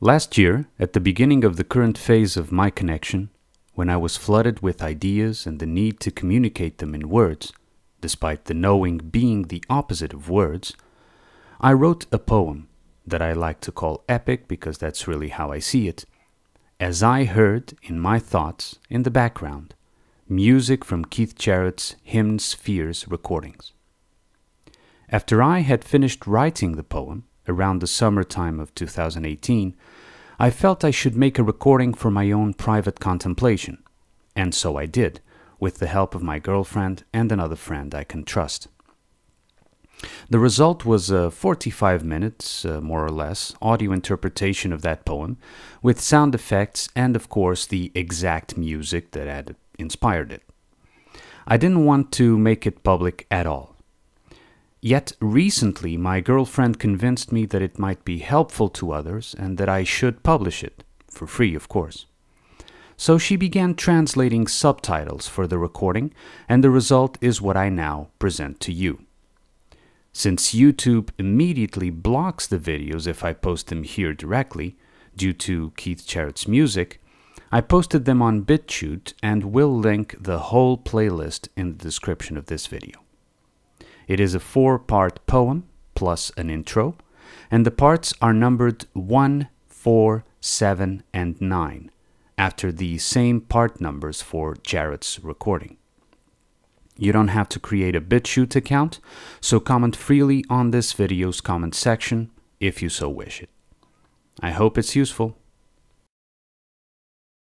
Last year, at the beginning of the current phase of my connection, when I was flooded with ideas and the need to communicate them in words, despite the knowing being the opposite of words, I wrote a poem that I like to call epic because that's really how I see it, as I heard in my thoughts in the background music from Keith Jarrett's Hymn Spheres recordings. After I had finished writing the poem, around the summertime of 2018, I felt I should make a recording for my own private contemplation, and so I did, with the help of my girlfriend and another friend I can trust. The result was a 45 minutes, uh, more or less, audio interpretation of that poem, with sound effects and, of course, the exact music that had inspired it. I didn't want to make it public at all. Yet recently, my girlfriend convinced me that it might be helpful to others and that I should publish it, for free, of course. So she began translating subtitles for the recording, and the result is what I now present to you. Since YouTube immediately blocks the videos if I post them here directly, due to Keith Jarrett's music, I posted them on BitChute and will link the whole playlist in the description of this video. It is a four part poem plus an intro, and the parts are numbered 1, 4, 7, and 9, after the same part numbers for Jarrett's recording. You don't have to create a BitChute account, so comment freely on this video's comment section if you so wish it. I hope it's useful.